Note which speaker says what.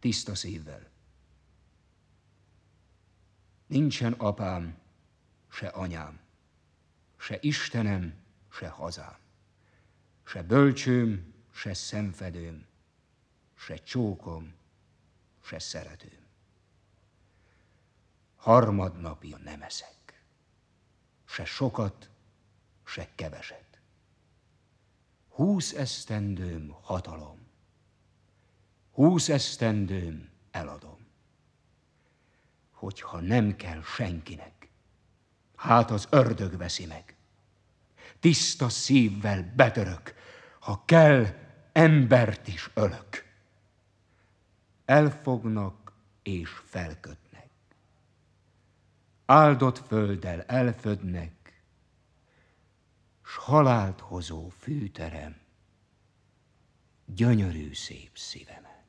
Speaker 1: tiszta szívvel. Nincsen apám, se anyám, se Istenem, se hazám, se bölcsőm, se szemfedőm, se csókom, se szeretőm. Harmadnapja nem eszek, se sokat, se keveset. Húsz esztendőm hatalom, húsz esztendőm eladom. Hogyha nem kell senkinek, hát az ördög veszi meg. Tiszta szívvel betörök, ha kell, embert is ölök. Elfognak és felkötnek. Áldott földdel elfödnek, s halált hozó fűterem, gyönyörű szép szívemet.